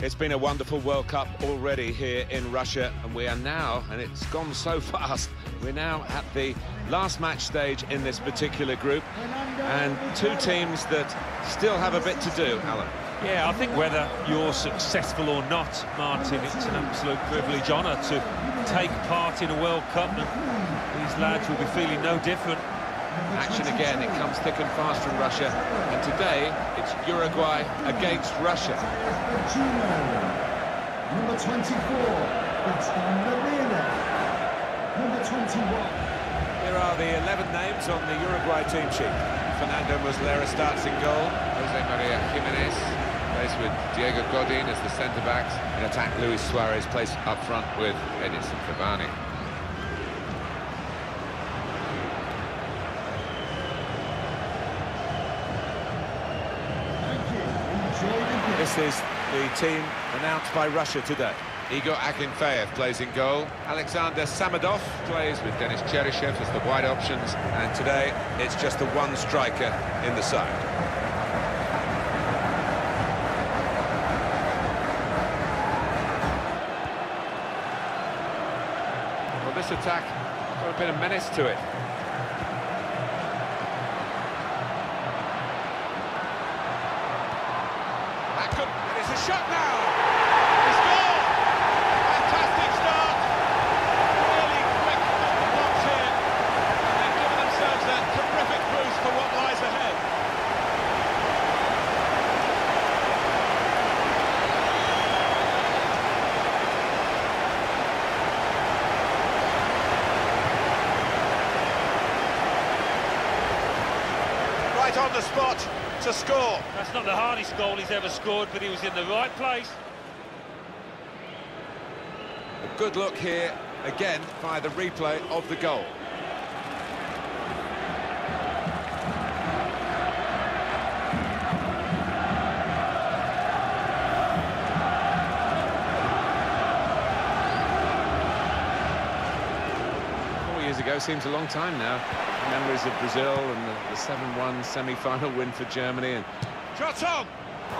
It's been a wonderful World Cup already here in Russia, and we are now, and it's gone so fast, we're now at the last match stage in this particular group, and two teams that still have a bit to do, Alan. Yeah, I think whether you're successful or not, Martin, it's an absolute privilege, honour to take part in a World Cup, and these lads will be feeling no different. Action again, it comes thick and fast from Russia. And today, it's Uruguay against Russia. Number 24, Number 21. Here are the 11 names on the Uruguay team sheet. Fernando Muslera starts in goal. Jose Maria Gimenez plays with Diego Godin as the centre-backs. In attack, Luis Suarez plays up front with Edinson Cavani. Is the team announced by Russia today. Igor Akinfeev plays in goal. Alexander Samedov plays with Denis Cheryshev as the wide options. And today, it's just the one striker in the side. Well, this attack got a bit of menace to it. Shot now. He scored. Fantastic start. Really quick off the blocks here. And they've given themselves a terrific boost for what lies ahead. Right on the spot to score. That's not the hardest goal he's ever scored, but he was in the right place. A good look here, again, by the replay of the goal. Years ago seems a long time now. Memories of Brazil and the 7-1 semi-final win for Germany. And shot on!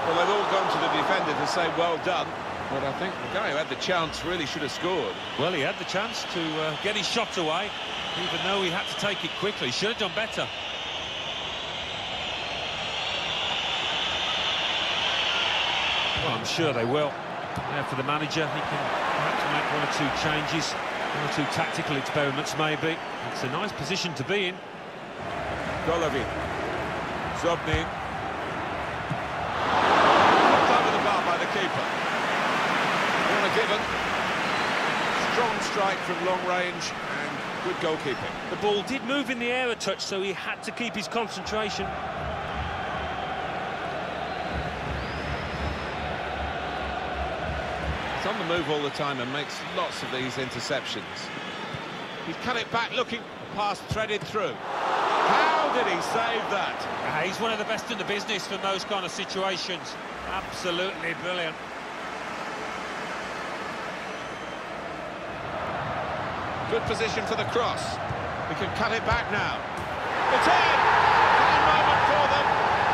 Well, they've all gone to the defender to say well done. But I think the guy who had the chance really should have scored. Well, he had the chance to uh, get his shot away, even though he had to take it quickly. Should have done better. Well, I'm sure they will. Now for the manager, he can perhaps make one or two changes, one or two tactical experiments maybe. It's a nice position to be in. Golovin. Zobnin. Over the bar by the keeper. Warner given. Strong strike from long range and good goalkeeping. The ball did move in the air a touch, so he had to keep his concentration. On the move all the time and makes lots of these interceptions. He's cut it back, looking past, threaded through. How did he save that? Uh, he's one of the best in the business for those kind of situations. Absolutely brilliant. Good position for the cross. We can cut it back now. It's in! Fine moment for them.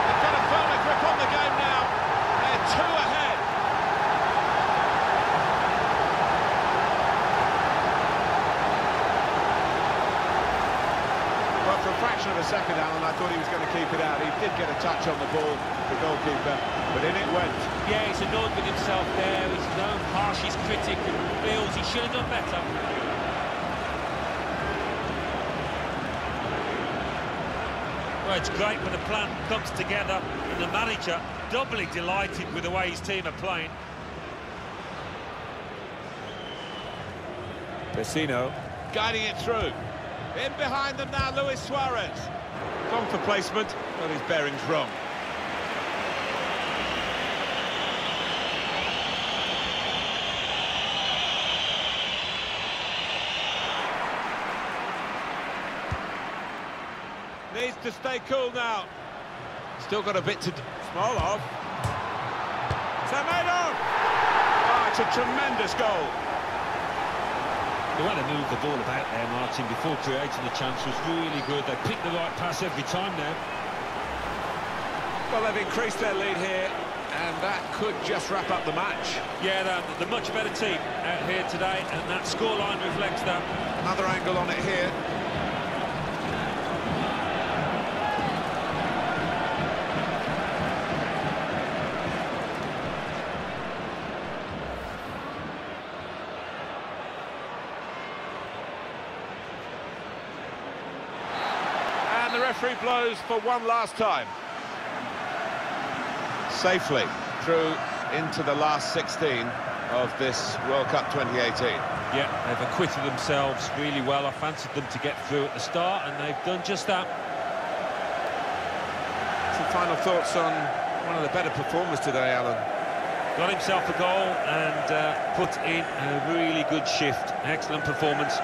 They've got a firmer grip on the game now. They're two ahead. Well, for a fraction of a second, Alan, I thought he was going to keep it out. He did get a touch on the ball, the goalkeeper, but in it went. Yeah, he's annoyed with himself there. He's his own harshest critic and feels he should have done better. Well, it's great when the plan comes together and the manager doubly delighted with the way his team are playing. Vecino guiding it through. In behind them now, Luis Suarez. Gone for placement, but his bearing's wrong. Needs to stay cool now. Still got a bit to... Smolov. Semedo! Oh, it's a tremendous goal. The way they moved the ball about there, Martin, before creating the chance was really good. They picked the right pass every time now. Well, they've increased their lead here, and that could just wrap up the match. Yeah, they're the much better team out here today, and that scoreline reflects that. Another angle on it here. Referee blows for one last time. Safely through into the last 16 of this World Cup 2018. Yeah, they've acquitted themselves really well. I fancied them to get through at the start, and they've done just that. Some final thoughts on one of the better performers today, Alan. Got himself a goal and uh, put in a really good shift. Excellent performance.